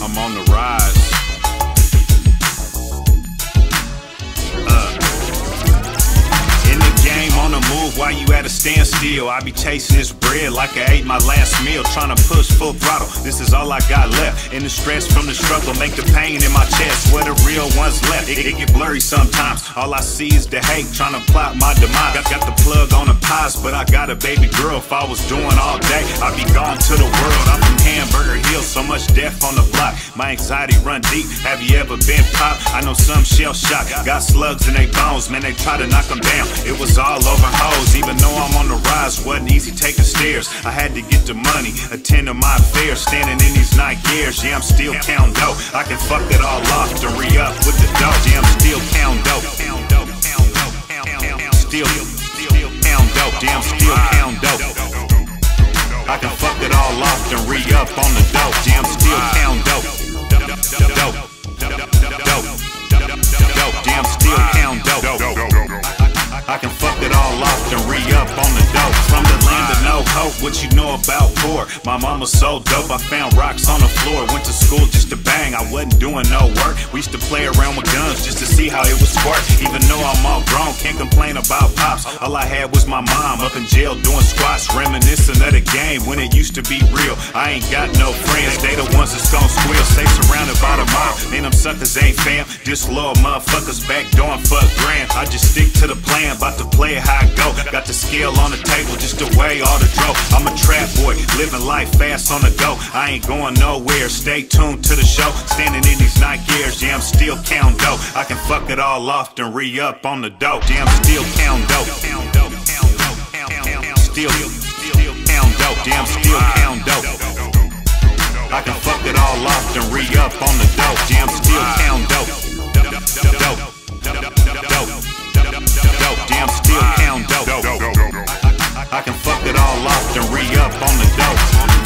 I'm on the rise. Uh. In the game, on the move, while you at a standstill? I be chasing this bread like I ate my last meal, trying to push full throttle. This is all I got left. And the stress from the struggle make the pain in my chest where the real ones left. It, it get blurry sometimes. All I see is the hate, trying to plot my demise. Got, got the plug on the pies, but I got a baby girl. If I was doing all day, I'd be gone to the world. Much death on the block. My anxiety run deep. Have you ever been pop? I know some shell shock. Got slugs in their bones, man, they try to knock them down. It was all over hoes, even though I'm on the rise. Wasn't easy taking stairs. I had to get the money, attend to my affairs. Standing in these night gears, yeah, I'm still counting dough. I can fuck it all off to re up with the dough. Yeah, I'm still counting about poor? My mama's so dope, I found rocks on the floor. Went to school just to bang, I wasn't doing no work. We used to play around with guns just to see how it would squirt. Even though I'm all grown, can't complain about pops. All I had was my mom up in jail doing squats, reminiscing of the game when it used to be real. I ain't got no friends, they the ones that's gon' squeal. Stay surrounded by the mob, man, them suckers ain't fam. Disloyal motherfuckers back doing fuck grand. I just stick to the plan, about to play how I go. Got the scale on the table just to weigh all the dough. I'm a trap boy, living life fast on the go. I ain't going nowhere, stay tuned to the show. Standing in these night gears, yeah, I'm still counting dough. I can fuck it all off and re up on the dope. Yeah, I'm still counting dope. Still, still count dope. Yeah, I'm still counting dope. I can fuck it all off and re up on the dope. Yeah, I'm still counting dope. Dope. Dope. Dope. I'm still counting dope. I can fuck up on the dope, on the